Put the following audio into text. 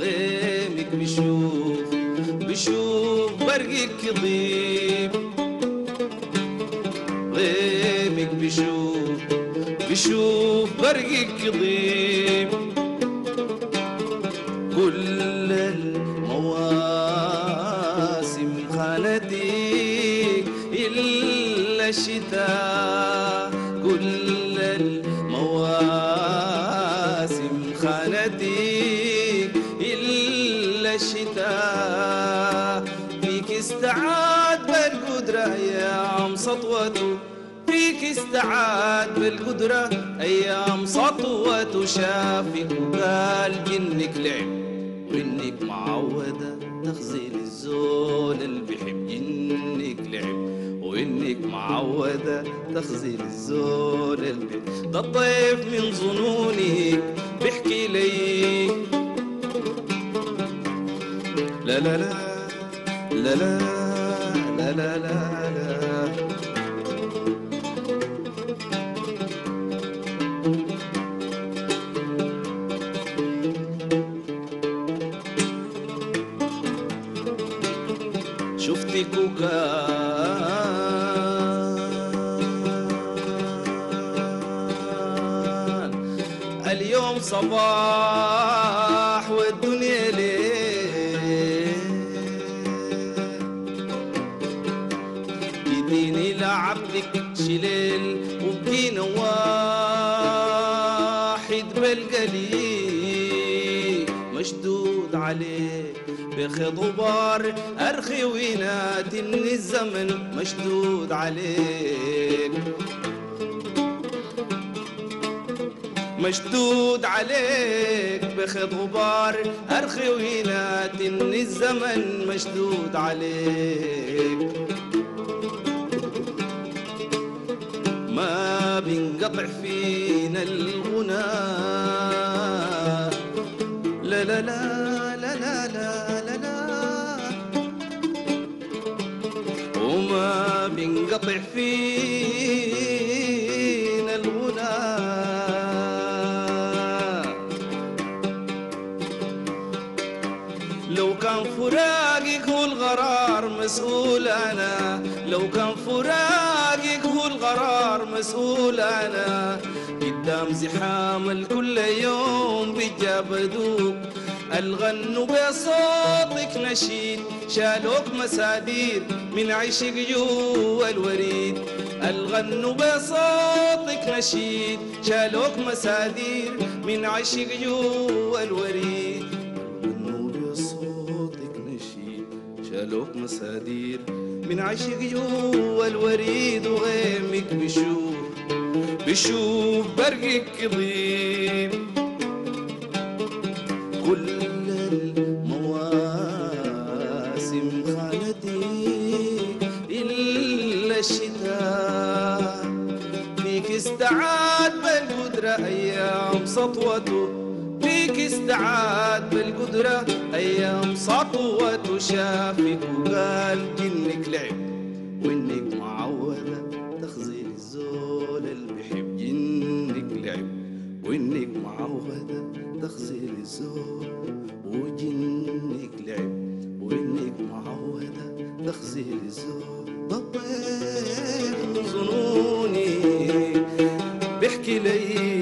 غيمك بشوف بشوف برقك يضيب غيمك بشوف بشوف برقك يضيب كل المواسم خانتك إلا الشتاء كل خانتك إلا الشتاء. فيك استعاد بالقدرة أيام سطوته فيك استعاد بالقدرة أيام سطوته شافك وقال إنك لعب وإنك معودة تخزي الزول اللي بيحب إنك لعب وإنك معودة تخزي الزول اللي ده الطيف من ظنونك لا لا لا لا لا لا لا لا, شفتك وكان اليوم صباح. لعبتك شليل وبكينا واحد بالقليل. مشدود عليه بخيط غبار أرخي وينات ان الزمن. مشدود عليك. مشدود عليك بخيط غبار أرخي وينات ان الزمن. مشدود عليك. ما بينقطع فينا الغنى. لا لا لا لا لا لا لا وما بينقطع فينا الغنى. لو كان فراقك والغرار مسؤول أنا لو كان فراقك الغرار مسؤول أنا. قدام زحام الكل يوم بيجابدوك الغنوا بصوتك نشيد شالوك مسادير من عشق جوا الوريد. الغنوا بصوتك نشيد شالوك مسادير من عشق جوا الوريد. الغنوا بصوتك نشيد شالوك مسادير من عشق جوا الوريد وغيمك بشوف بشوف برقك يضيب كل المواسم خانتي إلا الشتاء. فيك استعاد بالقدرة أيام سطوته فيك استعاد بالقدرة أيام سطوته شافك وقال إنك لعب وإنك معودة تخزي الزول اللي بيحب جنك لعب. وإنك معودة تخزي الزول وجنك لعب. وإنك معودة تخزي الزول ضبيت ظنوني؟ بيحكي لي